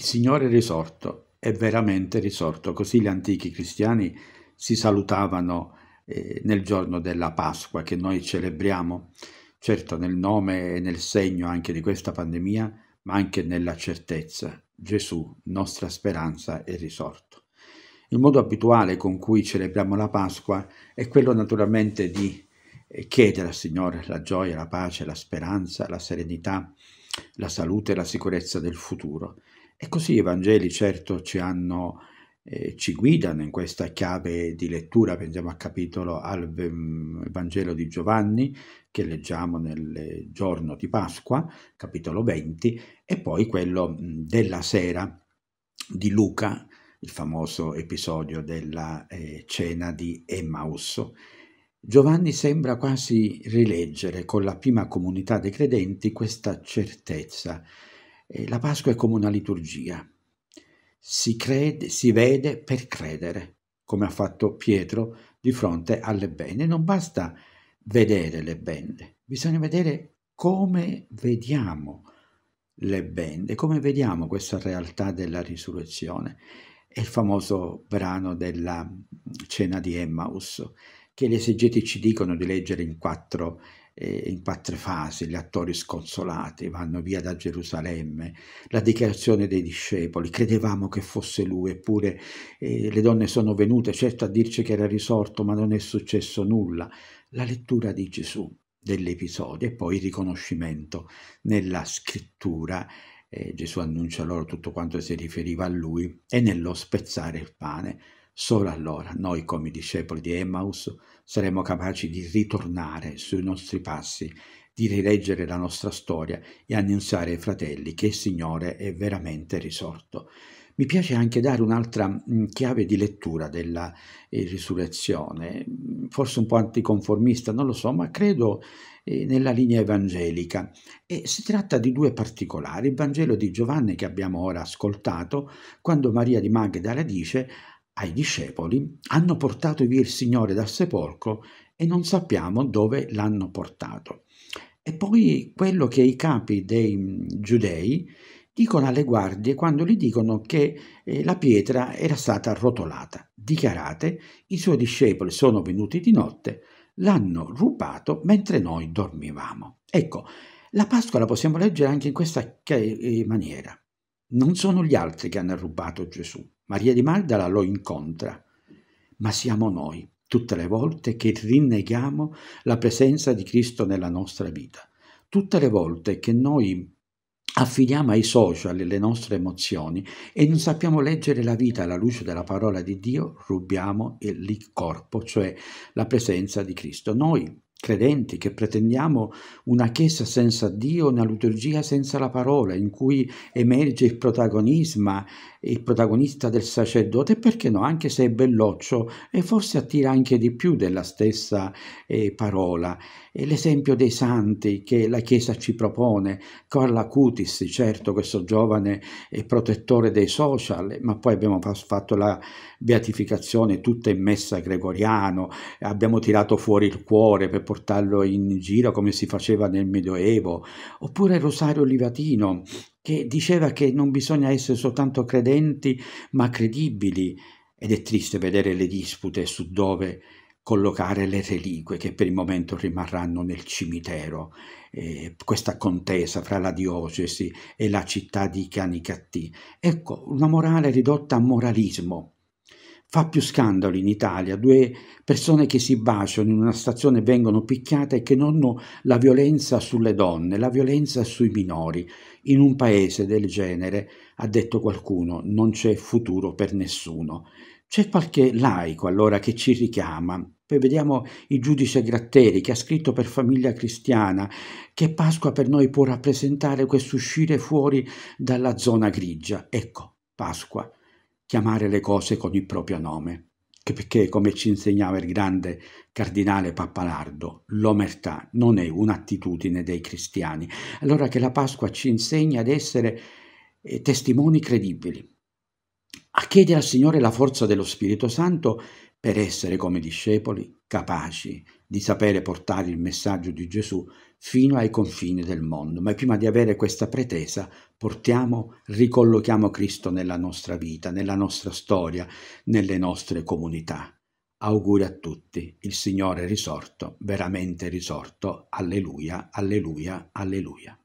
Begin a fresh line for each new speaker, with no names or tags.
Il Signore risorto, è veramente risorto, così gli antichi cristiani si salutavano eh, nel giorno della Pasqua che noi celebriamo, certo nel nome e nel segno anche di questa pandemia, ma anche nella certezza. Gesù, nostra speranza, è risorto. Il modo abituale con cui celebriamo la Pasqua è quello naturalmente di eh, chiedere al Signore la gioia, la pace, la speranza, la serenità, la salute e la sicurezza del futuro. E così i Vangeli certo ci hanno eh, ci guidano in questa chiave di lettura, pensiamo al capitolo al Vangelo di Giovanni che leggiamo nel giorno di Pasqua, capitolo 20, e poi quello della sera di Luca, il famoso episodio della eh, cena di Emmaus. Giovanni sembra quasi rileggere con la prima comunità dei credenti questa certezza la Pasqua è come una liturgia. Si crede, si vede per credere, come ha fatto Pietro di fronte alle bende. Non basta vedere le bende, bisogna vedere come vediamo le bende, come vediamo questa realtà della risurrezione. È il famoso brano della cena di Emmaus, che gli esegeti ci dicono di leggere in quattro eh, in quattro fasi, gli attori sconsolati vanno via da Gerusalemme, la dichiarazione dei discepoli, credevamo che fosse lui, eppure eh, le donne sono venute certo a dirci che era risorto, ma non è successo nulla, la lettura di Gesù dell'episodio e poi il riconoscimento nella scrittura eh, Gesù annuncia loro tutto quanto si riferiva a lui e nello spezzare il pane. Solo allora noi come discepoli di Emmaus saremo capaci di ritornare sui nostri passi, di rileggere la nostra storia e annunziare ai fratelli che il Signore è veramente risorto. Mi piace anche dare un'altra mm, chiave di lettura della eh, risurrezione, forse un po' anticonformista, non lo so, ma credo eh, nella linea evangelica. E si tratta di due particolari. Il Vangelo di Giovanni che abbiamo ora ascoltato, quando Maria di Magdala dice ai discepoli, hanno portato via il Signore dal sepolcro e non sappiamo dove l'hanno portato. E poi quello che i capi dei mm, giudei dicono alle guardie quando gli dicono che eh, la pietra era stata arrotolata. Dichiarate, i suoi discepoli sono venuti di notte, l'hanno rubato mentre noi dormivamo. Ecco, la Pasqua la possiamo leggere anche in questa eh, maniera. Non sono gli altri che hanno rubato Gesù, Maria di Magdala lo incontra, ma siamo noi tutte le volte che rinneghiamo la presenza di Cristo nella nostra vita, tutte le volte che noi affidiamo ai social le nostre emozioni e non sappiamo leggere la vita alla luce della parola di Dio, rubiamo il corpo, cioè la presenza di Cristo. Noi credenti che pretendiamo una Chiesa senza Dio, una liturgia senza la parola, in cui emerge il protagonismo, il protagonista del sacerdote, perché no, anche se è belloccio e forse attira anche di più della stessa eh, parola. E l'esempio dei santi che la Chiesa ci propone, Carla Cutis, certo questo giovane protettore dei social, ma poi abbiamo fatto la beatificazione tutta in messa gregoriano, abbiamo tirato fuori il cuore per portarlo in giro come si faceva nel Medioevo, oppure Rosario Livatino che diceva che non bisogna essere soltanto credenti ma credibili. Ed è triste vedere le dispute su dove collocare le reliquie che per il momento rimarranno nel cimitero, eh, questa contesa fra la diocesi e la città di Canicattì. Ecco, una morale ridotta a moralismo, Fa più scandalo in Italia due persone che si baciano in una stazione e vengono picchiate che non la violenza sulle donne, la violenza sui minori. In un paese del genere, ha detto qualcuno, non c'è futuro per nessuno. C'è qualche laico allora che ci richiama. Poi vediamo il giudice Gratteri che ha scritto per Famiglia Cristiana che Pasqua per noi può rappresentare questo uscire fuori dalla zona grigia. Ecco, Pasqua chiamare le cose con il proprio nome, che perché, come ci insegnava il grande cardinale Pappalardo, l'omertà non è un'attitudine dei cristiani. Allora che la Pasqua ci insegna ad essere eh, testimoni credibili, a chiedere al Signore la forza dello Spirito Santo per essere come discepoli capaci di sapere portare il messaggio di Gesù fino ai confini del mondo. Ma prima di avere questa pretesa, portiamo, ricollochiamo Cristo nella nostra vita, nella nostra storia, nelle nostre comunità. Auguri a tutti, il Signore risorto, veramente risorto. Alleluia, alleluia, alleluia.